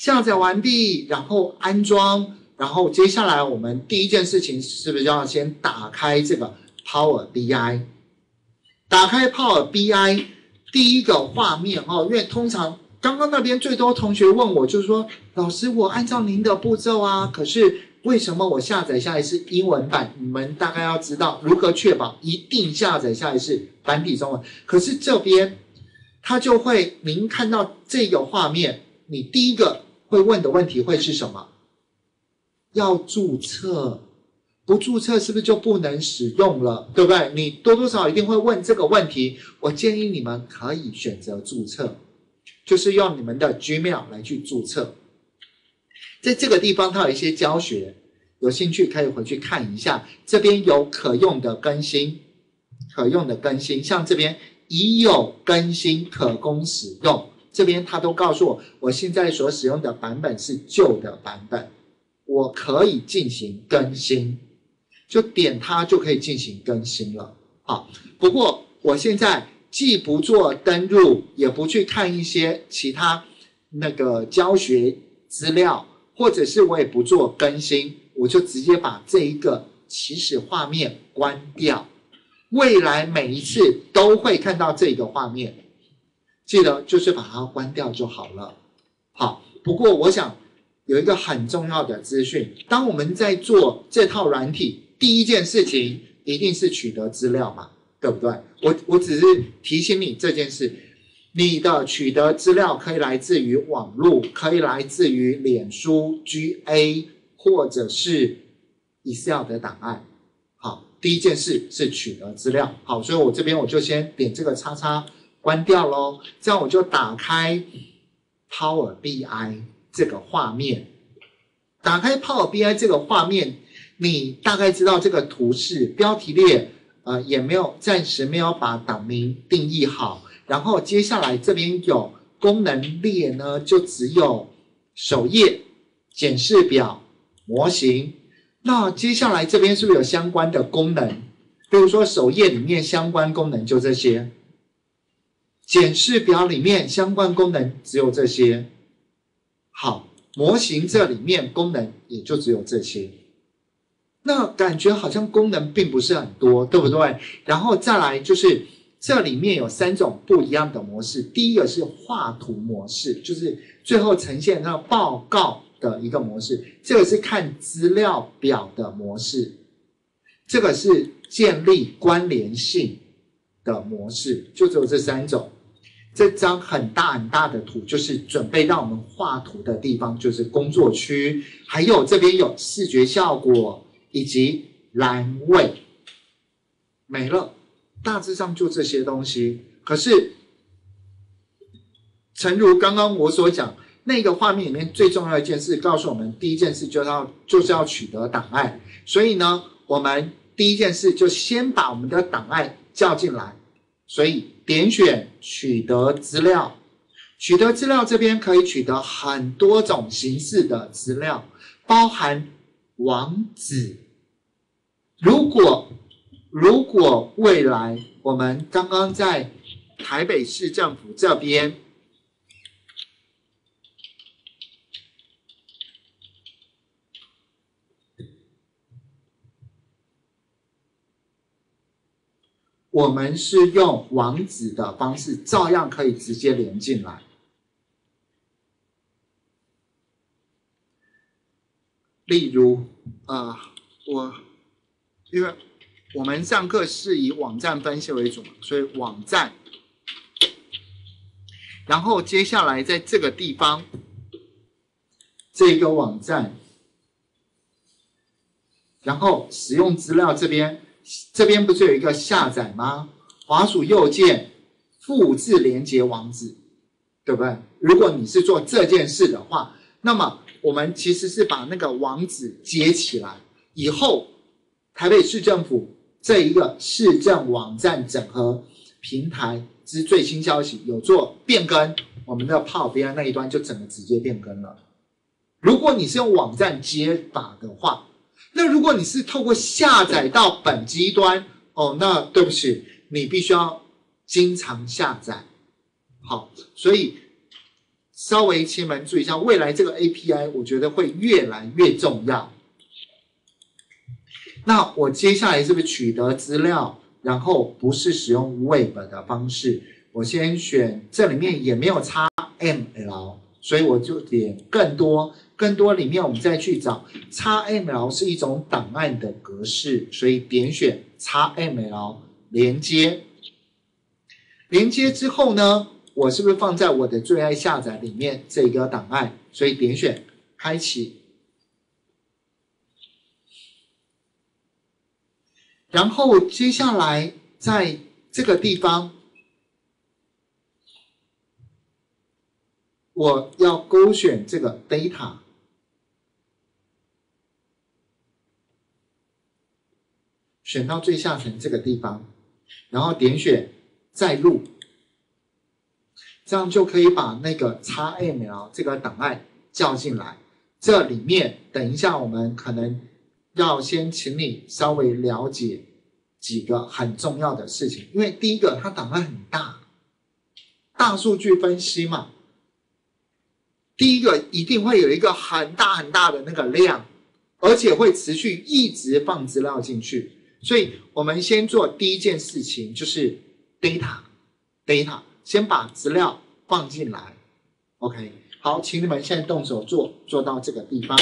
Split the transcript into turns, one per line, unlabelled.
下载完毕，然后安装，然后接下来我们第一件事情是不是要先打开这个 Power BI？打开 Power BI 第一个画面哦，因为通常刚刚那边最多同学问我就是说，老师我按照您的步骤啊，可是为什么我下载下来是英文版？你们大概要知道如何确保一定下载下来是繁体中文。可是这边它就会，您看到这个画面，你第一个。会问的问题会是什么？要注册，不注册是不是就不能使用了？对不对？你多多少少一定会问这个问题。我建议你们可以选择注册，就是用你们的 Gmail 来去注册。在这个地方，它有一些教学，有兴趣可以回去看一下。这边有可用的更新，可用的更新，像这边已有更新，可供使用。这边他都告诉我，我现在所使用的版本是旧的版本，我可以进行更新，就点它就可以进行更新了。好，不过我现在既不做登录，也不去看一些其他那个教学资料，或者是我也不做更新，我就直接把这一个起始画面关掉，未来每一次都会看到这个画面。记得就是把它关掉就好了。好，不过我想有一个很重要的资讯：当我们在做这套软体，第一件事情一定是取得资料嘛，对不对？我我只是提醒你这件事，你的取得资料可以来自于网络，可以来自于脸书、GA 或者是 Excel 的档案。好，第一件事是取得资料。好，所以我这边我就先点这个叉叉。关掉喽，这样我就打开 Power BI 这个画面。打开 Power BI 这个画面，你大概知道这个图示标题列，呃，也没有暂时没有把档名定义好。然后接下来这边有功能列呢，就只有首页、检视表、模型。那接下来这边是不是有相关的功能？比如说首页里面相关功能就这些。检视表里面相关功能只有这些，好，模型这里面功能也就只有这些，那感觉好像功能并不是很多，对不对？然后再来就是这里面有三种不一样的模式，第一个是画图模式，就是最后呈现那个报告的一个模式，这个是看资料表的模式，这个是建立关联性的模式，就只有这三种。这张很大很大的图，就是准备让我们画图的地方，就是工作区，还有这边有视觉效果以及栏位，没了，大致上就这些东西。可是，诚如刚刚我所讲，那个画面里面最重要一件事，告诉我们第一件事就要就是要取得档案。所以呢，我们第一件事就先把我们的档案叫进来。所以点选取得资料，取得资料这边可以取得很多种形式的资料，包含网址。如果如果未来我们刚刚在台北市政府这边。我们是用网址的方式，照样可以直接连进来。例如，呃，我因为我们上课是以网站分析为主嘛，所以网站，然后接下来在这个地方，这个网站，然后使用资料这边。这边不是有一个下载吗？滑鼠右键复制连接网址，对不对？如果你是做这件事的话，那么我们其实是把那个网址接起来，以后台北市政府这一个市政网站整合平台之最新消息有做变更，我们的 POPBI 那一端就整个直接变更了。如果你是用网站接法的话，那如果你是透过下载到本机端哦，那对不起，你必须要经常下载。好，所以稍微请们注意一下，未来这个 API 我觉得会越来越重要。那我接下来是不是取得资料，然后不是使用 Web 的方式？我先选这里面也没有插 ML，所以我就点更多，更多里面我们再去找 XML 是一种档案的格式，所以点选 XML 连接。连接之后呢？我是不是放在我的最爱下载里面这个档案？所以点选开启，然后接下来在这个地方，我要勾选这个 data，选到最下层这个地方，然后点选再录。这样就可以把那个 XML 这个档案叫进来。这里面等一下我们可能要先请你稍微了解几个很重要的事情，因为第一个它档案很大，大数据分析嘛，第一个一定会有一个很大很大的那个量，而且会持续一直放资料进去。所以我们先做第一件事情，就是 data，data。先把资料放进来，OK，好，请你们现在动手做，做到这个地方。